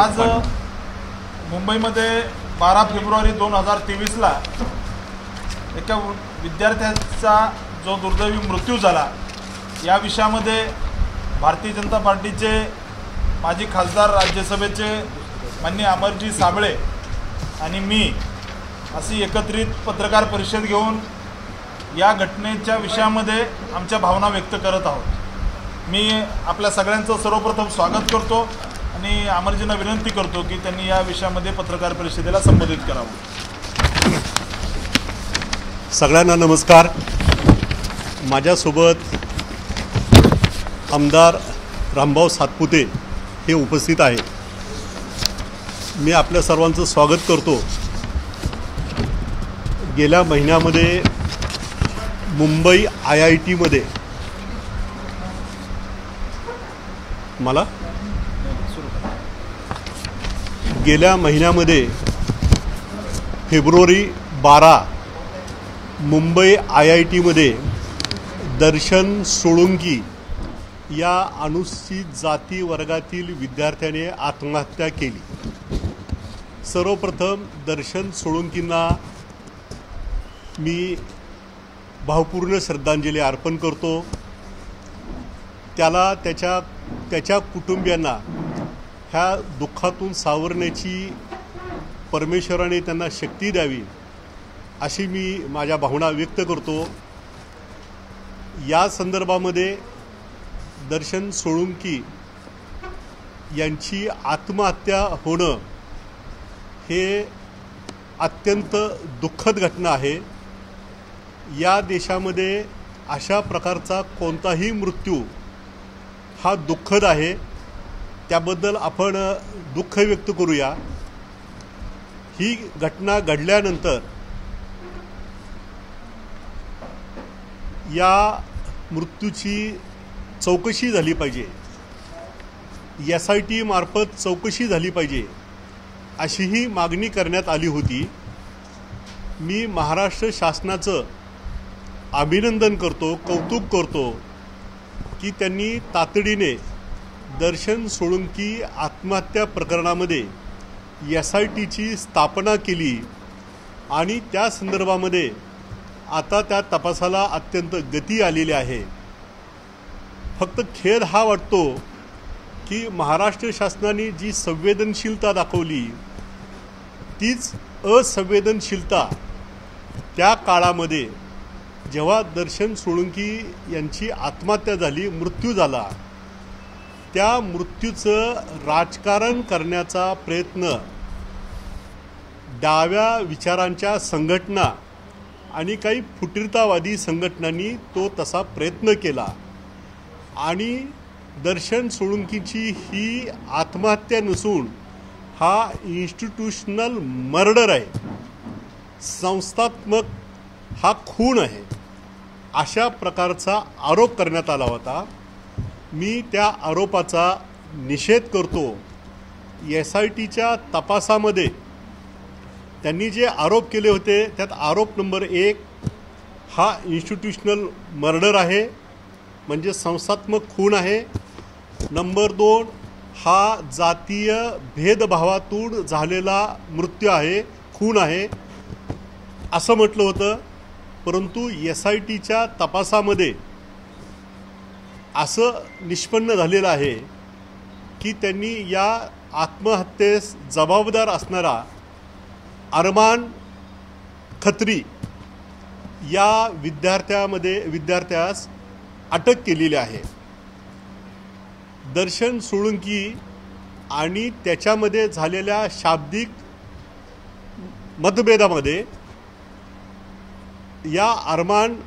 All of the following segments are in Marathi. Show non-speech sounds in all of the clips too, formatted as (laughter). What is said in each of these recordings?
आज मुंबईमध्ये बारा फेब्रुवारी दोन हजार तेवीसला एका विद्यार्थ्याचा जो दुर्दैवी मृत्यू झाला या विषयामध्ये भारतीय जनता पार्टीचे माजी खासदार राज्यसभेचे माननीय अमरजी साबळे आणि मी अशी एकत्रित पत्रकार परिषद घेऊन या घटनेच्या विषयामध्ये आमच्या भावना व्यक्त करत आहोत. मी आपल्या सगळ्यांचं सर्वप्रथम स्वागत करतो. आणि अमरजींना विनंती करतो की त्यांनी या विषयामध्ये पत्रकार परिषदेला संबोधित करावं. सगळ्यांना नमस्कार. माझ्यासोबत आमदार रामभाऊ सातपुते हे उपस्थित आहे मी आपल्या सर्वांचं स्वागत करतो. गेल्या महिन्यामध्ये मुंबई आय आय टीमध्ये मला गेल्या महिन्यामध्ये फेब्रुवारी बारा मुंबई आय आय टीमध्ये दर्शन सोळुंकी या अनुसूचित जाती वर्गातील विद्यार्थ्याने आत्महत्या केली. सर्वप्रथम दर्शन सोळुंकींना मी भावपूर्ण श्रद्धांजली अर्पण करतो. त्याला त्याच्या त्याच्या कुटुंबियांना ह्या दुःखातून सावरण्याची परमेश्वराने त्यांना शक्ती द्यावी अशी मी माझ्या भावना व्यक्त करतो. या संदर्भामध्ये दर्शन सोळुंकी यांची आत्महत्या होणं हे अत्यंत दुःखद घटना आहे. या देशामध्ये अशा प्रकारचा कोणताही मृत्यू हा दुःखद आहे. त्याबद्दल आपण दुःख व्यक्त करूया. ही घटना घडल्यानंतर या मृत्यूची चौकशी झाली पाहिजे. एस आय टी मार्फत चौकशी झाली पाहिजे अशीही मागणी करण्यात आली होती. मी महाराष्ट्र शासनाचं अभिनंदन करतो कौतुक करतो की त्यांनी तातडीने दर्शन सोळुंकी आत्महत्या प्रकरणामध्ये एस आय टीची स्थापना केली आणि त्या संदर्भामध्ये आता त्या तपासाला अत्यंत गती आलेली आहे. फक्त खेद हा वाटतो की महाराष्ट्र शासनाने जी संवेदनशीलता दाखवली तीच असंवेदनशीलता त्या काळामध्ये जेव्हा दर्शन सोळुंकी यांची आत्महत्या झाली मृत्यू झाला त्या मृत्यूचं राजकारण करण्याचा प्रयत्न डाव्या विचारांच्या संघटना आणि काही फुटीरतावादी संघटनांनी तो तसा प्रयत्न केला. आणि दर्शन सोळुंकीची ही आत्महत्या नसून हा इन्स्टिट्यूशनल मर्डर आहे. संस्थात्मक हा खून आहे. अशा प्रकारचा आरोप करण्यात आला होता. मी त्या आरोपाचा निषेध करतो. एस आय टीच्या तपासामध्ये त्यांनी जे आरोप केले होते त्यात आरोप नंबर एक हा इन्स्टिट्यूशनल मर्डर आहे म्हणजे संस्थात्मक खून आहे. नंबर दोन हा जातीय भेदभावातून झालेला मृत्यू आहे खून आहे असं म्हटलं होतं. परंतु एस आय टीच्या तपासामध्ये असं निष्पन्न झालेलं आहे की त्यांनी या आत्महत्येस जबाबदार असणारा अरमान खत्री या विद्यार्थ्यामध्ये विद्यार्थ्यास अटक केलेली आहे. दर्शन सोळंकी आणि त्याच्यामध्ये झालेल्या शाब्दिक मतभेदामध्ये या अरमान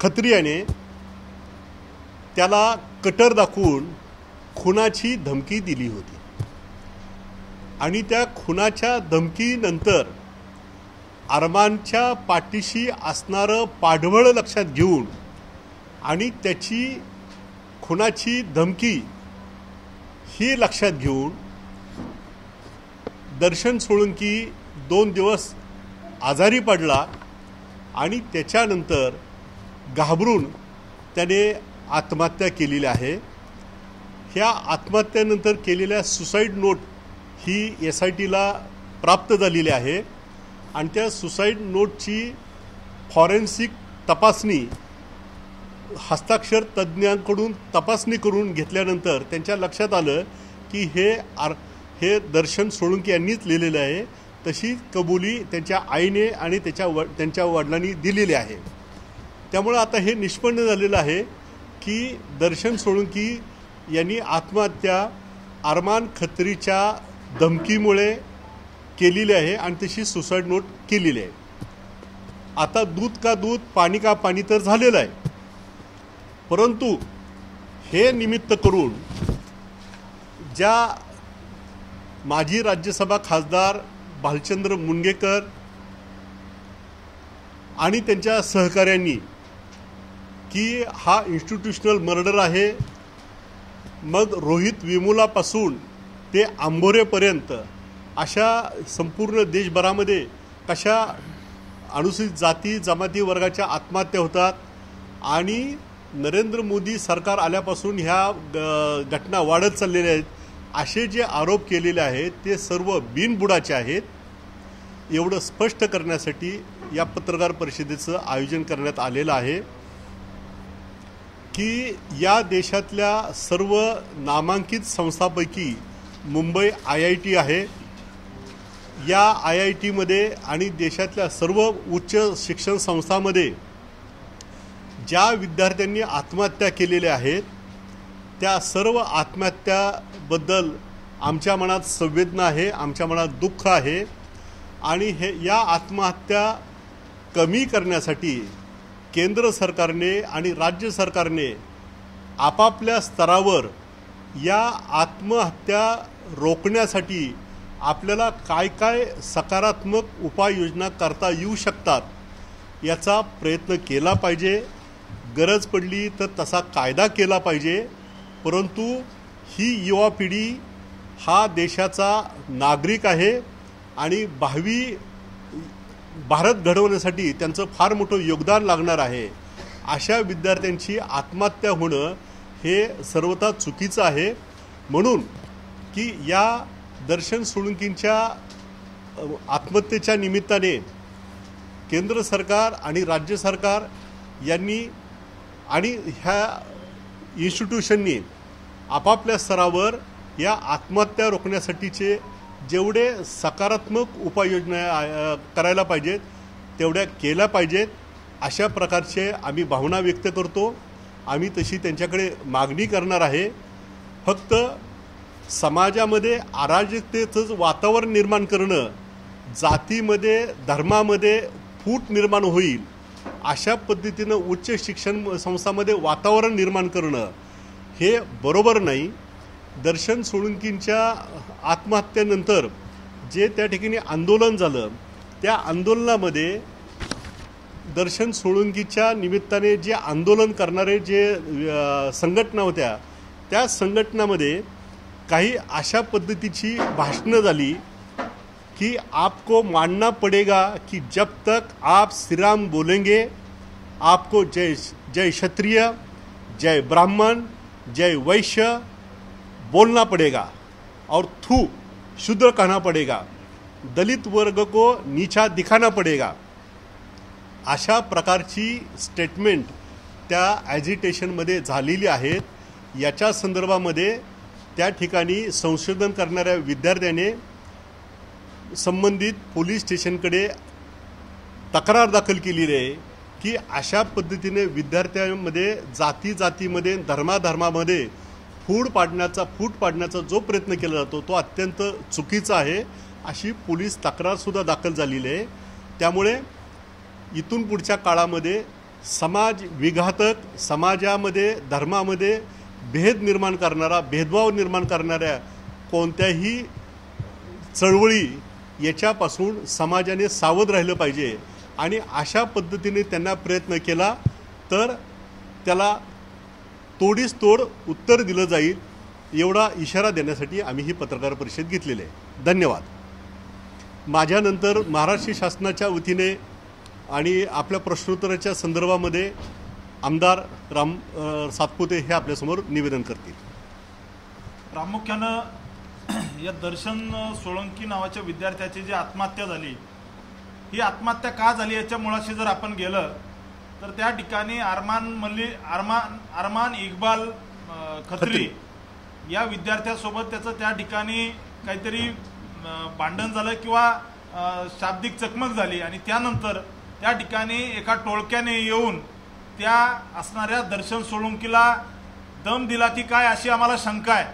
खत्रियाने त्याला कटर दाखवून खुनाची धमकी दिली होती. आणि त्या खुनाच्या धमकीनंतर अरमानच्या पाठीशी असणारं पाठबळ लक्षात घेऊन आणि त्याची खुनाची धमकी ही लक्षात घेऊन दर्शन सोळंकी दोन दिवस आजारी पडला आणि त्याच्यानंतर घाबरून त्याने आत्महत्या केलेली आहे. ह्या आत्महत्यानंतर केलेल्या सुसाईड नोट ही एस आय टीला प्राप्त झालेली आहे. आणि त्या सुसाईड नोटची फॉरेन्सिक तपासणी हस्ताक्षर तज्ज्ञांकडून तपासणी करून घेतल्यानंतर त्यांच्या लक्षात आलं की हे आर हे दर्शन सोळंकी यांनीच लिहिलेलं आहे. तशी कबुली त्यांच्या आईने आणि त्याच्या व त्यांच्या वडिलांनी दिलेली आहे. त्यामुळं आता हे निष्पन्न झालेलं आहे. की दर्शन सोळंकी यांनी आत्महत्या अरमान खत्रीच्या धमकीमुळे केलेली आहे आणि तशी सुसाईड नोट केलेली आहे. आता दूध का दूध पाणी का पाणी तर झालेलं आहे. परंतु हे निमित्त करून ज्या माजी राज्यसभा खासदार भालचंद्र मुनगेकर आणि त्यांच्या सहकाऱ्यांनी की हा इन्स्टिट्यूशनल मर्डर आहे. मग रोहित विमुलापासून ते आंबोरेपर्यंत अशा संपूर्ण देशभरामध्ये कशा अनुसूचित जाती जमाती वर्गाच्या आत्महत्या होतात आणि नरेंद्र मोदी सरकार आल्यापासून ह्या ग- घटना वाढत चाललेल्या आहेत असे जे आरोप केलेले आहेत ते सर्व बिनबुडाचे आहेत. एवढं स्पष्ट करण्यासाठी या पत्रकार परिषदेचं आयोजन करण्यात आलेलं आहे. की या देशातल्या सर्व नामांकित संस्थांपैकी मुंबई आय आय टी आहे. या आय आय टीमध्ये आणि देशातल्या सर्व उच्च शिक्षण संस्थांमध्ये ज्या विद्यार्थ्यांनी आत्महत्या केलेल्या आहेत त्या सर्व आत्महत्याबद्दल आमच्या मनात संवेदना आहे आमच्या मनात दुःख आहे. आणि हे या आत्महत्या कमी करण्यासाठी केंद्र सरकारने आणि राज्य सरकारने आपापल्या स्तरावर या आत्महत्या रोखण्यासाठी आपल्याला काय काय सकारात्मक उपाययोजना करता येऊ शकतात याचा प्रयत्न केला पाहिजे. गरज पडली तर तसा कायदा केला पाहिजे. परंतु ही युवा पिढी हा देशाचा नागरिक आहे आणि भावी भारत घडवण्यासाठी त्यांचं फार मोठं योगदान लागणार आहे. अशा विद्यार्थ्यांची आत्महत्या होणं हे सर्वथा चुकीचं आहे. म्हणून की या दर्शन सोळंकींच्या आत्महत्येच्या निमित्ताने केंद्र सरकार आणि राज्य सरकार यांनी आणि ह्या इन्स्टिट्यूशननी आपापल्या स्तरावर या आत्महत्या रोखण्यासाठीचे जेवढे सकारात्मक उपाययोजना करायला पाहिजेत तेवढ्या केल्या पाहिजेत अशा प्रकारचे आम्ही भावना व्यक्त करतो. आम्ही तशी त्यांच्याकडे मागणी करणार आहे. फक्त समाजामध्ये अराजकतेचंच वातावरण निर्माण करणं जातीमध्ये धर्मामध्ये फूट निर्माण होईल अशा पद्धतीनं उच्च शिक्षण संस्थामध्ये वातावरण निर्माण करणं हे बरोबर नाही. दर्शन सोळंकींच्या आत्महत्येनंतर जे त्या ठिकाणी आंदोलन झालं त्या आंदोलनामध्ये दर्शन सोळंकीच्या निमित्ताने जे आंदोलन करणारे जे संघटना होत्या त्या संघटनामध्ये काही अशा पद्धतीची भाषणं झाली कि आपको मानना पड़ेगा कि जब तक आप श्री राम बोलेंगे आपको जय जय क्षत्रिय जय ब्राह्मण जय वैश्य बोलना पड़ेगा और थू शुद्र कहना पड़ेगा। दलित वर्ग को नीचा दिखाना पड़ेगा। अशा प्रकारची स्टेटमेंट त्या ॲजिटेशनमध्ये झालेली आहेत। याच्या संदर्भामध्ये त्या ठिकाणी संशोधन करणाऱ्या विद्यार्थ्याने संबंधित पोलीस स्टेशनकडे तक्रार दाखल केलेली आहे की अशा पद्धतीने विद्यार्थ्यांमध्ये जाती जातीमध्ये धर्माधर्मामध्ये फूड पाडण्याचा फूट पाडण्याचा जो प्रयत्न केला जातो तो अत्यंत चुकीचा आहे. अशी पोलीस तक्रारसुद्धा दाखल झालेली आहे. त्यामुळे इथून पुढच्या काळामध्ये समाज विघातक समाजामध्ये धर्मामध्ये भेद निर्माण करणारा भेदभाव निर्माण करणाऱ्या कोणत्याही चळवळी याच्यापासून समाजाने सावध राहिलं पाहिजे. आणि अशा पद्धतीने त्यांना प्रयत्न केला तर त्याला तोडीस तोड उत्तर दिलं जाईल एवढा इशारा देण्यासाठी आम्ही ही पत्रकार परिषद घेतलेली आहे. धन्यवाद. माझ्यानंतर महाराष्ट्र शासनाच्या वतीने आणि आपल्या प्रश्नोत्तराच्या संदर्भामध्ये आमदार राम सातपुते हे आपल्यासमोर निवेदन करतील. प्रामुख्यानं (clears throat) या दर्शन सोळंकी नावाच्या विद्यार्थ्याची जी आत्महत्या झाली ही आत्महत्या का झाली याच्या मुळाशी जर आपण गेलं तर त्या ठिकाणी अरमान मल्ली अरमान अरमान इक्बाल खत्री या विद्यार्थ्यासोबत त्याचं त्या ठिकाणी काहीतरी भांडण झालं किंवा शाब्दिक चकमक झाली आणि त्यानंतर त्या ठिकाणी एका टोळक्याने येऊन त्या असणाऱ्या दर्शन सोळंकीला दम दिला की काय अशी आम्हाला शंका आहे.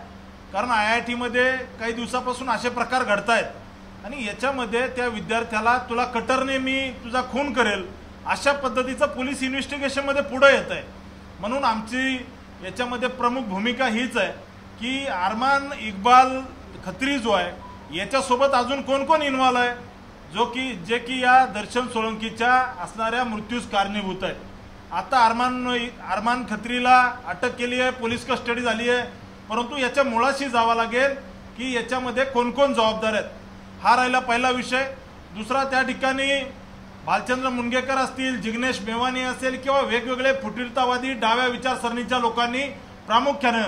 कारण आय आय टीमध्ये काही दिवसापासून असे प्रकार घडत आहेत आणि याच्यामध्ये त्या विद्यार्थ्याला तुला कटरने मी तुझा खून करेल. अशा पद्धतीचं पोलीस इन्व्हेस्टिगेशनमध्ये पुढं येत आहे म्हणून आमची याच्यामध्ये प्रमुख भूमिका हीच आहे की अरमान इक्बाल खत्री जो आहे याच्यासोबत अजून कोण कोण इन्व्हॉल्व आहे? जो की जे की या दर्शन सोळंकीच्या असणाऱ्या मृत्यूस कारणीभूत आहे. आता अरमान अरमान खत्रीला अटक केली आहे पोलीस कस्टडी झाली आहे परंतु याच्या मुळाशी जावं लागेल की याच्यामध्ये कोण कोण जबाबदार आहेत. हा राहिला पहिला विषय. दुसरा त्या ठिकाणी भालचंद्र मुनगेकर असतील जिग्नेश मेवानी असेल किंवा वेगवेगळे फुटीरतावादी डाव्या विचारसरणीच्या लोकांनी प्रामुख्यानं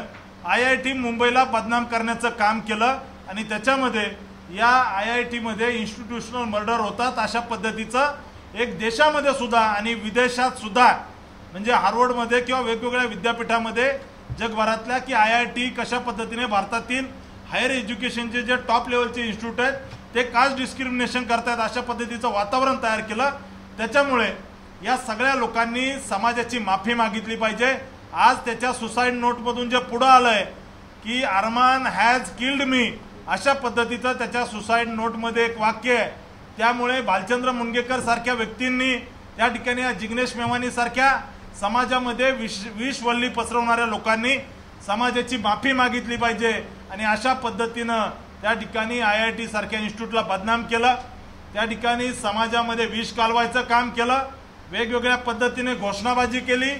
आय आय टी मुंबईला बदनाम करण्याचं काम केलं आणि त्याच्यामध्ये या आय आय टीमध्ये इन्स्टिट्यूशनल मर्डर होतात अशा पद्धतीचं एक देशामध्ये सुद्धा आणि विदेशात सुद्धा म्हणजे हार्वर्डमध्ये किंवा वेगवेगळ्या विद्यापीठामध्ये जगभरातल्या की आय आय टी कशा पद्धतीने भारतातील हायर एज्युकेशनचे जे टॉप लेवलचे इन्स्टिट्यूट आहेत ते कास्ट डिस्क्रिमिनेशन करतायत अशा पद्धतीचं वातावरण तयार केलं. त्याच्यामुळे या सगळ्या लोकांनी समाजाची माफी मागितली पाहिजे. आज त्याच्या सुसाईड नोटमधून जे पुढं आलंय की अरमान हॅज किल्ड मी अशा पद्धतीचं त्याच्या सुसाईड नोटमध्ये एक वाक्य आहे. त्यामुळे भालचंद्र मुनगेकर सारख्या व्यक्तींनी त्या ठिकाणी या जिग्नेश मेवानी सारख्या समाजामध्ये विष विषवल्ली पसरवणाऱ्या लोकांनी समाजाची माफी मागितली पाहिजे. आणि अशा पद्धतीनं त्या ठिकाणी आय आय टी सारख्या इन्स्टिट्यूटला बदनाम केलं. त्या ठिकाणी समाजामध्ये विष कालवायचं काम केलं. वेगवेगळ्या पद्धतीने घोषणाबाजी केली.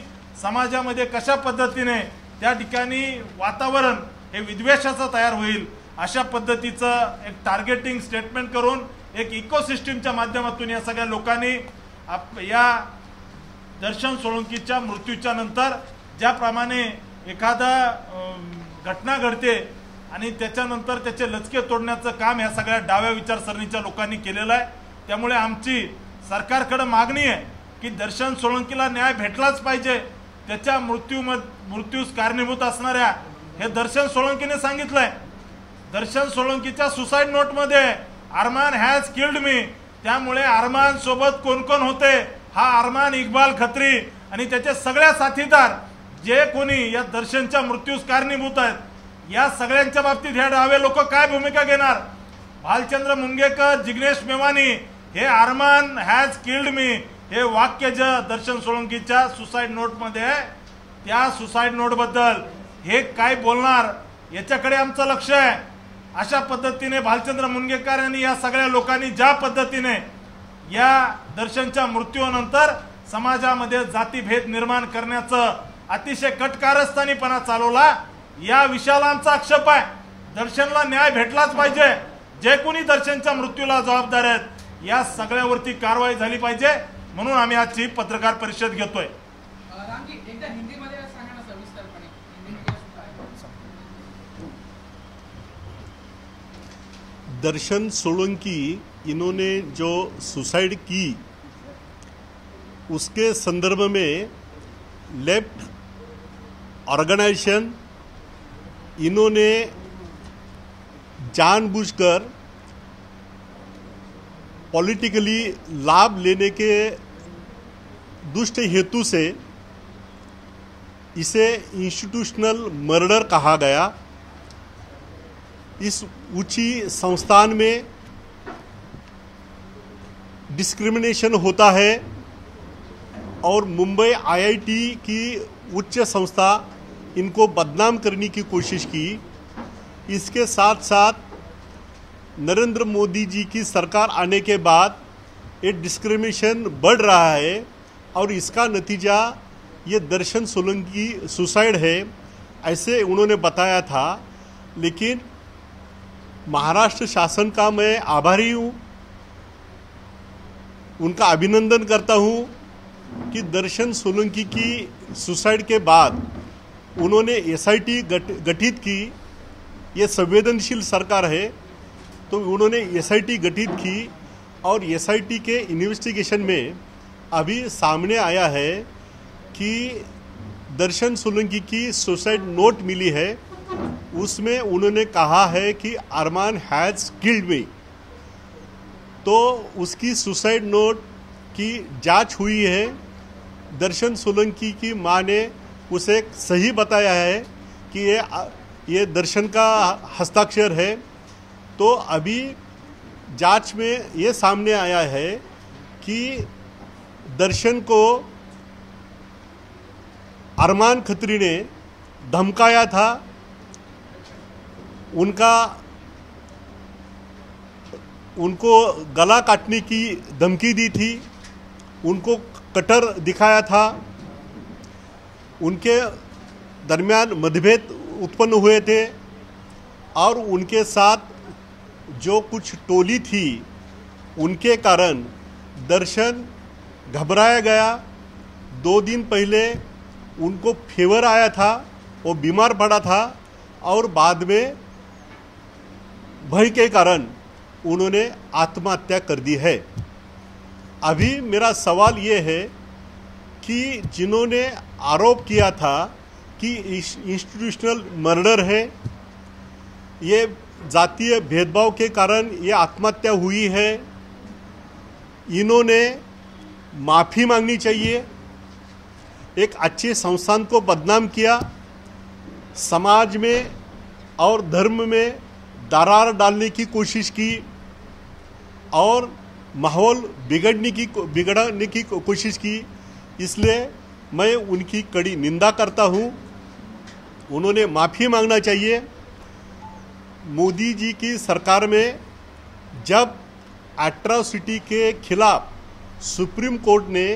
समाजामध्ये कशा पद्धतीने त्या ठिकाणी वातावरण हे विद्वेषाचं तयार होईल अशा पद्धतीचं एक टार्गेटिंग स्टेटमेंट करून एक इकोसिस्टीमच्या माध्यमातून या सगळ्या लोकांनी आप या दर्शन सोळंकीच्या मृत्यूच्या नंतर ज्याप्रमाणे एखादा घटना घडते आणि त्याच्यानंतर त्याचे लचके तोडण्याचं काम या सगळ्या डाव्या विचारसरणीच्या लोकांनी केलेलं आहे. त्यामुळे आमची सरकारकडं मागणी आहे की दर्शन सोळंकीला न्याय भेटलाच पाहिजे. त्याच्या मृत्यूम मृत्यूस कारणीभूत असणाऱ्या हे दर्शन सोळंकीने सांगितलंय. दर्शन सोळंकीच्या सुसाईड नोटमध्ये अरमान हॅज किल्ड मी. त्यामुळे अरमान सोबत कोण कोण होते हा अरमान इक्बाल खत्री आणि त्याचे सगळ्या साथीदार जे कोणी या दर्शनच्या मृत्यूस कारणीभूत आहेत या सगळ्यांच्या बाबतीत ह्या डावे लोक काय भूमिका घेणार? भालचंद्र मुंगेकर जिग्नेश मेवानी हे अरमान हॅज किल्ड मी हे वाक्य ज दर्शन सोळंकीच्या सुसाईड नोटमध्ये आहे त्या सुसाईड नोटबद्दल हे काय बोलणार याच्याकडे आमचं लक्ष आहे. अशा पद्धतीने भालचंद्र मुनगेकर यांनी या सगळ्या लोकांनी ज्या पद्धतीने या दर्शनच्या मृत्यूनंतर समाजामध्ये जातीभेद निर्माण करण्याचं अतिशय कटकारस्थानीपणा चालवला या विषयाला आमचा आक्षेप आहे. दर्शनला न्याय भेटलाच पाहिजे. जे कोणी दर्शनच्या मृत्यूला जबाबदार आहेत या सगळ्यावरती कारवाई झाली पाहिजे म्हणून आम्ही आजची पत्रकार परिषद घेतोय. दर्शन सोलंकी इन्होंने जो सुसाइड की उसके संदर्भ में लेफ्ट ऑर्गेनाइजेशन इन्होंने जानबूझकर पॉलिटिकली लाभ लेने के दुष्ट हेतु से इसे इंस्टीट्यूशनल मर्डर कहा गया। इस ऊँची संस्थान में डिस्क्रिमिनेशन होता है और मुंबई आईआईटी की उच्च संस्था इनको बदनाम करने की कोशिश की। इसके साथ साथ नरेंद्र मोदी जी की सरकार आने के बाद ये डिस्क्रिमिनेशन बढ़ रहा है और इसका नतीजा ये दर्शन सोलंकी सुसाइड है, ऐसे उन्होंने बताया था। लेकिन महाराष्ट्र शासन का मैं आभारी हूँ, उनका अभिनंदन करता हूँ कि दर्शन सोलंकी की सुसाइड के बाद उन्होंने एसआईटी गठ, गठित की ये संवेदनशील सरकार है तो उन्होंने एसआईटी गठित की और एसआईटी के इन्वेस्टिगेशन में अभी सामने आया है कि दर्शन सोलंकी की सुसाइड नोट मिली है। उसमें उन्होंने कहा है कि अरमान हैज़ किल्ड मी तो उसकी सुसाइड नोट की जाँच हुई है। दर्शन सोलंकी की माँ ने उसे सही बताया है कि ये ये दर्शन का हस्ताक्षर है। तो अभी जाँच में ये सामने आया है कि दर्शन को अरमान खत्री ने धमकाया था। उनका, उनको गला काटने की धमकी दी थी। उनको कटर दिखाया था। उनके दरमियान मतभेद उत्पन्न हुए थे और उनके साथ जो कुछ टोली थी, उनके कारण दर्शन घबराया गया। दो दिन पहले उनको फीवर आया था, वो बीमार पड़ा था और बाद में भय के कारण उन्होंने आत्महत्या कर दी है। अभी मेरा सवाल ये है कि जिन्होंने आरोप किया था कि इंस्टीट्यूशनल मर्डर है, ये जातीय भेदभाव के कारण ये आत्महत्या हुई है, इन्होंने माफ़ी मांगनी चाहिए, एक अच्छे संस्थान को बदनाम किया, समाज में और धर्म में दरार डालने की कोशिश की और माहौल बिगड़ने की बिगड़ने की, कोशिश की। इसलिए मैं उनकी कड़ी निंदा करता हूँ। उन्होंने माफ़ी मांगना चाहिए। मोदी जी की सरकार में जब एट्रोसिटी के खिलाफ सुप्रीम कोर्ट ने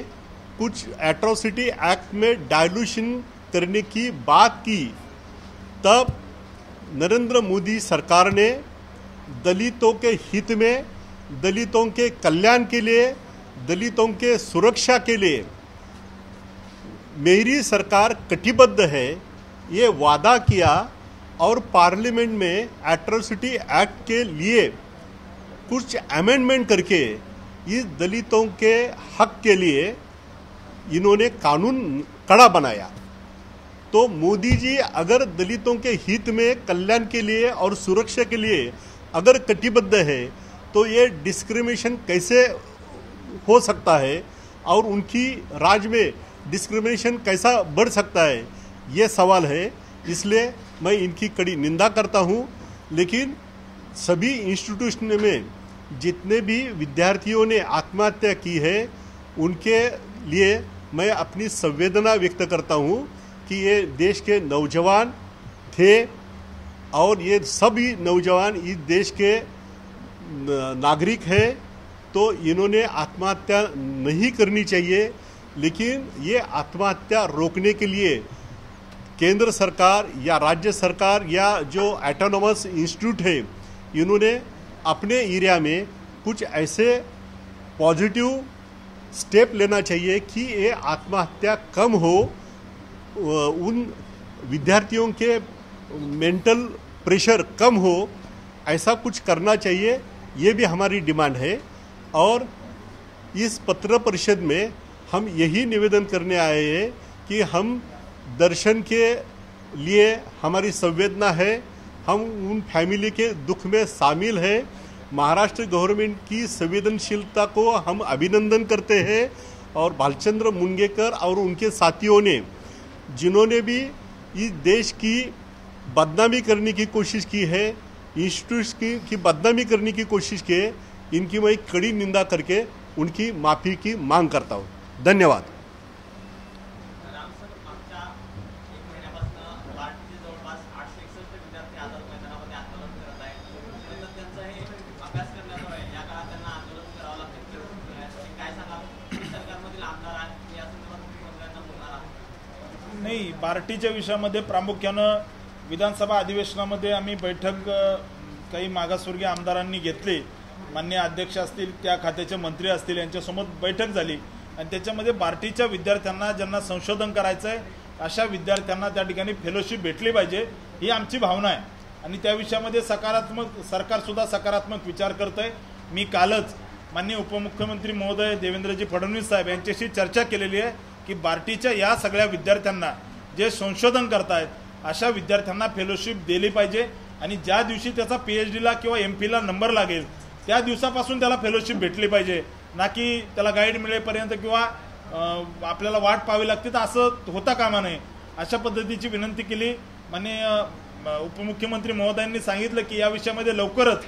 कुछ एट्रोसिटी एक्ट में डायलूशन करने की बात की, तब नरेंद्र मोदी सरकार ने दलितों के हित में, दलितों के कल्याण के लिए, दलितों के सुरक्षा के लिए मेरी सरकार कटिबद्ध है, ये वादा किया और पार्लियामेंट में एट्रोसिटी एक्ट के लिए कुछ अमेंडमेंट करके इस दलितों के हक के लिए इन्होंने कानून कड़ा बनाया। तो मोदी जी, अगर दलितों के हित में कल्याण के लिए और सुरक्षा के लिए अगर कटिबद्ध है तो ये डिस्क्रिमिनेशन कैसे हो सकता है और उनकी राज में डिस्क्रिमिनेशन कैसा बढ़ सकता है? ये सवाल है। इसलिए मैं इनकी कड़ी निंदा करता हूँ। लेकिन सभी इंस्टीट्यूशन में जितने भी विद्यार्थियों ने आत्महत्या की है, उनके लिए मैं अपनी संवेदना व्यक्त करता हूँ कि ये देश के नौजवान थे और ये सभी नौजवान इस देश के नागरिक हैं। तो इन्होंने आत्महत्या नहीं करनी चाहिए। लेकिन ये आत्महत्या रोकने के लिए केंद्र सरकार या राज्य सरकार या जो एटोनोमस इंस्टीट्यूट है, इन्होंने अपने एरिया में कुछ ऐसे पॉजिटिव स्टेप लेना चाहिए कि ये आत्महत्या कम हो उन विद्यार्थियों के मेंटल प्रेशर कम हो, ऐसा कुछ करना चाहिए, ये भी हमारी डिमांड है। और इस पत्र परिषद में हम यही निवेदन करने आए हैं कि हम दर्शन के लिए हमारी संवेदना है हम उन फैमिली के दुख में शामिल है। महाराष्ट्र गवर्नमेंट की संवेदनशीलता को हम अभिनंदन करते हैं और भालचंद्र मुंगेकर और उनके साथियों ने जिन्होंने भी इस देश की बदनामी करने की कोशिश की है इंस्टीट्यूट की, की बदनामी करने की कोशिश की है इनकी मैं कड़ी निंदा करके उनकी माफ़ी की मांग करता हूँ। धन्यवाद. राम सर मागच्या एक महिन्यापासून बार्टीचे जवळपास आठशे एकसष्ट विद्यार्थी आझाद मैदानामध्ये आंदोलन करत आहेत. खरं तर त्यांचा हे अभ्यास करण्याचा आहे. या काळात त्यांना आंदोलन करावं लागतं. यासाठी काय सांगाल तुम्ही सरकारमधील आमदार आहेत. या संदर्भात मुख्यमंत्र्यांना बोलणार आहात? नाही बार्टीच्या विषयामध्ये प्रामुख्यानं विधानसभा अधिवेशनामध्ये आम्ही बैठक काही मागासवर्गीय आमदारांनी घेतली. मान्य अध्यक्ष असतील त्या खात्याचे मंत्री असतील यांच्यासमोर बैठक झाली. आणि त्याच्यामध्ये बार्टीच्या विद्यार्थ्यांना ज्यांना संशोधन करायचं आहे अशा विद्यार्थ्यांना त्या ठिकाणी फेलोशिप भेटली पाहिजे ही आमची भावना आहे. आणि त्या विषयामध्ये सकारात्मक सरकारसुद्धा सकारात्मक विचार करतं आहे मी कालच माननीय उपमुख्यमंत्री महोदय देवेंद्रजी फडणवीस साहेब यांच्याशी चर्चा केलेली आहे की बार्टीच्या या सगळ्या विद्यार्थ्यांना जे संशोधन करतायत अशा विद्यार्थ्यांना फेलोशिप दिली पाहिजे. आणि ज्या दिवशी त्याचा पी एच डीला किंवा एम पीला नंबर लागेल त्या दिवसापासून त्याला फेलोशिप भेटली पाहिजे. ना की त्याला गाईड मिळेपर्यंत किंवा आपल्याला वाट पाहावी लागते तर असं होता कामा नये. अशा पद्धतीची विनंती केली. माननीय उपमुख्यमंत्री महोदयांनी सांगितलं की या विषयामध्ये लवकरच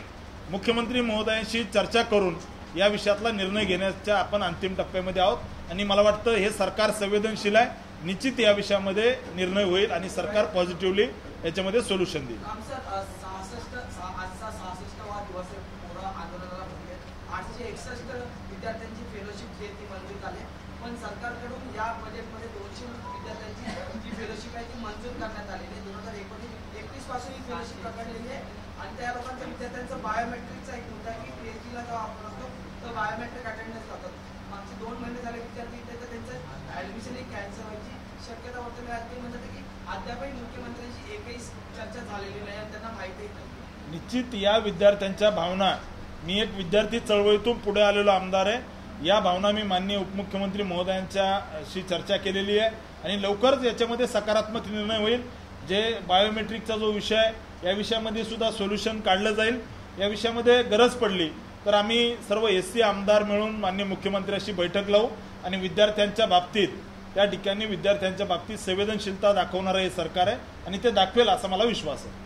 मुख्यमंत्री महोदयांशी चर्चा करून या विषयातला निर्णय घेण्याच्या आपण अंतिम टप्प्यामध्ये आहोत. आणि मला वाटतं हे सरकार संवेदनशील आहे. निश्चित या विषयामध्ये निर्णय होईल आणि सरकार पॉझिटिव्हली याच्यामध्ये सोल्युशन देईल आमचा अ, सहासष्ट सहा- आजचा सहासष्टवा दिवस आहे पोरं आंदोलनाला म्हणजे आठशे एकसष्ट विद्यार्थ्यांची फेलोशिप जी आहे ती मंजूर झाली पण सरकारकडून या बजेटमध्ये दोनशे विद्यार्थ्यांची जी फेलोशिप आहे ती मंजूर करण्यात आलेली आहे दोन हजार एकोणीस एकवीसपासून ही फेलोशिप पकडलेली आहे आणि त्या लोकांच्या विद्यार्थ्यांचं बायोमेट्रिकचा एक मुद्दा की पीएचडीला जेव्हा आपण असतो तर बायोमेट्रिक अटेंडन्स लावतात मागचे दोन महिने झाले विद्यार्थी इथे तर त्यांचं ऍडमिशन ही कॅन्सल व्हायची शक्यता वर्तवली आहे ते म्हणतात की अद्यापही मुख्यमंत्र्यांची एकही चर्चा झालेली नाही आणि त्यांना माहितीही नाही निश्चित या विद्यार्थ्यांच्या भावना. मी एक विद्यार्थी चळवळीतून पुढे आलेलो आमदार आहे. या भावना मी माननीय उपमुख्यमंत्री महोदयांच्याशी चर्चा केलेली आहे. आणि लवकरच याच्यामध्ये सकारात्मक निर्णय होईल. जे बायोमेट्रिकचा जो विषय आहे या विषयामध्ये सुद्धा सोल्युशन काढलं जाईल. या विषयामध्ये गरज पडली तर आम्ही सर्व एस सी आमदार मिळून माननीय मुख्यमंत्र्यांशी बैठक लावू आणि विद्यार्थ्यांच्या बाबतीत त्या ठिकाणी विद्यार्थ्यांच्या बाबतीत संवेदनशीलता दाखवणारं हे सरकार आहे आणि ते दाखवेल असा मला विश्वास आहे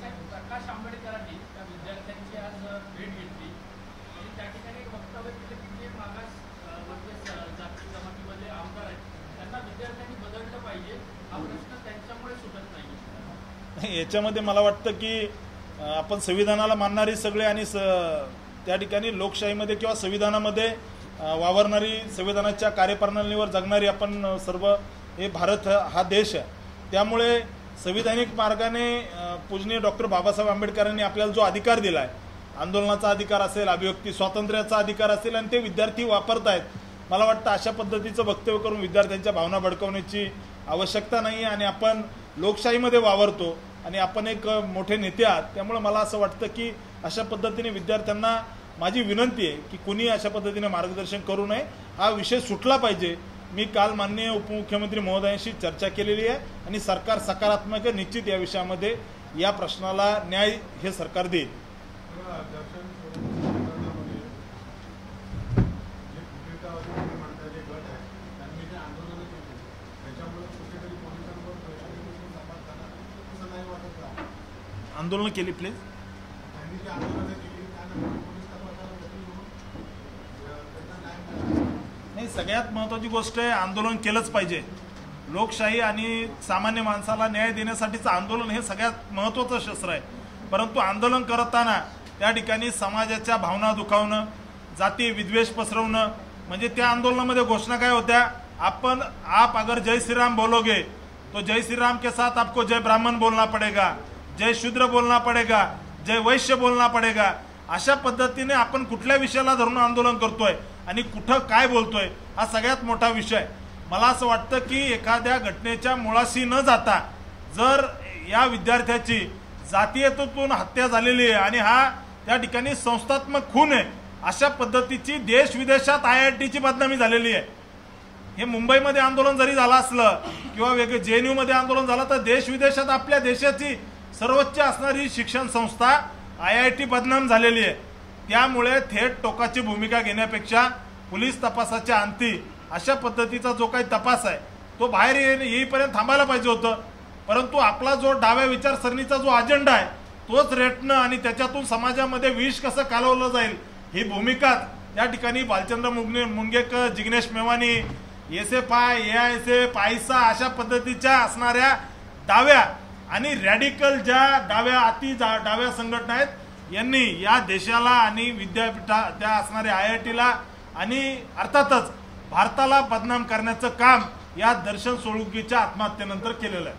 साहेब, प्रकाश आंबेडकरांनी त्या विद्यार्थ्यांची आज भेट घेतली आणि त्या ठिकाणी एक वक्तव्य केलं की जे मागास अ, वर्गीय स- जाती जमातीमधले आमदार आहेत त्यांना विद्यार्थ्यांनी बदललं पाहिजे हा प्रश्न त्यांच्यामुळे सुटत नाही याच्यामध्ये मला वाटतं की आपण संविधानाला मानणारी सगळे आणि स त्या ठिकाणी लोकशाहीमध्ये किंवा संविधानामध्ये वावरणारी संविधानाच्या कार्यप्रणालीवर जगणारी आपण सर्व हे भारत हा- देश आहे. त्यामुळे संविधानिक मार्गाने पूजनीय डॉक्टर बाबासाहेब आंबेडकरांनी आपल्याला जो अधिकार दिला आहे आंदोलनाचा अधिकार असेल अभिव्यक्ती स्वातंत्र्याचा अधिकार असेल आणि ते विद्यार्थी वापरत आहेत मला वाटतं अशा पद्धतीचं वक्तव्य करून विद्यार्थ्यांच्या भावना भडकवण्याची आवश्यकता नाही आणि आपण लोकशाहीमध्ये वावरतो आणि आपण एक मोठे नेते आहात. त्यामुळे मला असं वाटतं की अशा पद्धतीने विद्यार्थ्यांना माझी विनंती आहे की कुणी अशा पद्धतीने मार्गदर्शन करू नये. हा विषय सुटला पाहिजे. मी काल माननीय उपमुख्यमंत्री महोदयांशी चर्चा केलेली आहे आणि सरकार सकारात्मक निश्चित या विषयामध्ये या प्रश्नाला न्याय हे सरकार देईल. आंदोलन केली प्लीज नाही सगळ्यात महत्वाची गोष्ट आहे आंदोलन केलंच पाहिजे. लोकशाही आणि सामान्य माणसाला न्याय देण्यासाठीचं आंदोलन हे सगळ्यात महत्वाचं शस्त्र आहे. परंतु आंदोलन करताना त्या ठिकाणी समाजाच्या भावना दुखावणं जाती विद्वेष पसरवणं म्हणजे त्या आंदोलनामध्ये घोषणा काय होत्या? आपण आप अगर जय श्रीराम बोलोगे तो जय श्रीराम के साथ आपको जय ब्राह्मण बोलना पड़ेगा. जय शूद्र बोलना पड़ेगा जय वैश्य बोलना पड़ेगा. अशा पद्धतीने आपण कुठल्या विषयाला धरून आंदोलन करतोय आणि कुठं काय बोलतोय हा सगळ्यात मोठा विषय. मला असं वाटतं की एखाद्या घटनेच्या मुळाशी न जाता जर या विद्यार्थ्याची जातीयतेतून हत्या झालेली आहे आणि हा त्या ठिकाणी संस्थात्मक खून आहे अशा पद्धतीची देश विदेशात आय आय टीची बदनामी झालेली आहे. हे मुंबईमध्ये आंदोलन जरी झालं असलं किंवा वेगळे एन यूमध्ये आंदोलन झालं तर देश विदेशात आपल्या देशाची सर्वोच्च असणारी शिक्षण संस्था आय आय टी बदनाम झालेली आहे. त्यामुळे थेट टोकाची भूमिका घेण्यापेक्षा पोलीस तपासाच्या अंती अशा पद्धतीचा जो काही तपास आहे तो बाहेर येईपर्यंत थांबायला पाहिजे होतं. परंतु आपला जो डाव्या विचारसरणीचा जो अजेंडा आहे तोच रेटणं आणि त्याच्यातून समाजामध्ये विष कसं कालवलं जाईल ही भूमिका त्या ठिकाणी Bhalchandra Munge Mungekar Jignesh Mevani S F I A I S F AISA अशा पद्धतीच्या असणाऱ्या डाव्या आणि रॅडिकल ज्या डाव्या अति डाव्या संघटना आहेत यांनी या देशाला आणि विद्यापीठा त्या असणाऱ्या आय आय टीला आणि अर्थातच भारताला बदनाम करण्याचं काम या दर्शन सोळुकीच्या आत्महत्येनंतर केलेलं आहे.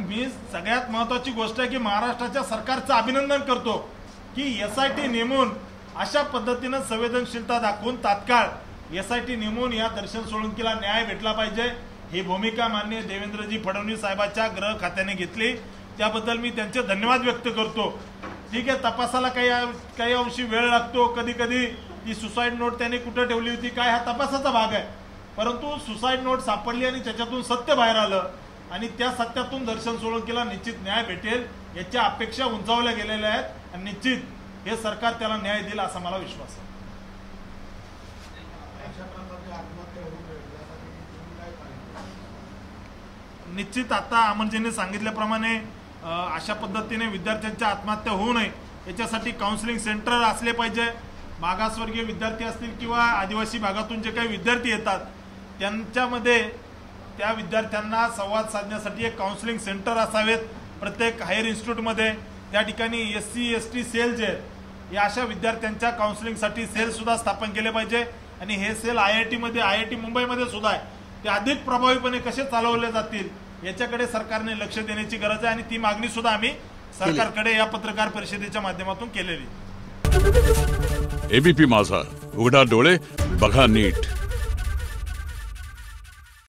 मी सगळ्यात महत्वाची गोष्ट आहे की महाराष्ट्राच्या सरकारचं अभिनंदन करतो की एस आय टी नेमून अशा पद्धतीनं संवेदनशीलता दाखवून तात्काळ एस आय टी नेमून या दर्शन सोळंकीला न्याय भेटला पाहिजे. ही भूमिका मान्य देवेंद्रजी फडणवीस साहेबाच्या गृह खात्याने घेतली. त्याबद्दल मी त्यांचे धन्यवाद व्यक्त करतो. ठीक आहे तपासाला काही काही अंशी वेळ लागतो. कधी कधी ती सुसाईड नोट त्याने कुठं ठेवली होती काय हा तपासाचा भाग आहे. परंतु सुसाईड नोट सापडली आणि त्याच्यातून सत्य बाहेर आलं आणि त्या सत्यातून दर्शन सोळंकीला निश्चित न्याय भेटेल याच्या अपेक्षा उंचावल्या गेलेल्या आहेत. आणि निश्चित हे सरकार त्याला न्याय देईल असा मला विश्वास आहे. निश्चित आता अमरजीने सांगितल्याप्रमाणे अशा पद्धतीने विद्यार्थ्यांच्या आत्महत्या होऊ नये याच्यासाठी काउन्सिलिंग सेंटर असले पाहिजे. मागासवर्गीय विद्यार्थी असतील किंवा आदिवासी भागातून जे काही विद्यार्थी येतात त्यांच्यामध्ये त्या विद्यार्थ्यांना संवाद साधण्यासाठी एक काउन्सिलिंग सेंटर असावेत. प्रत्येक हायर इन्स्टिट्यूटमध्ये त्या ठिकाणी S C S T cell जे आहेत या अशा विद्यार्थ्यांच्या काउन्सिलिंगसाठी सेल सुद्धा स्थापन केले पाहिजे. आणि हे सेल आय आय टीमध्ये आय आय टी मुंबईमध्ये सुद्धा आहे. ते अधिक प्रभावीपणे कसे चालवले जातील याच्याकडे सरकारने लक्ष देण्याची गरज आहे. आणि ती मागणी सुद्धा आम्ही सरकारकडे या पत्रकार परिषदेच्या माध्यमातून केलेली एबीपी माझा. उघडा डोळे बघा नीट.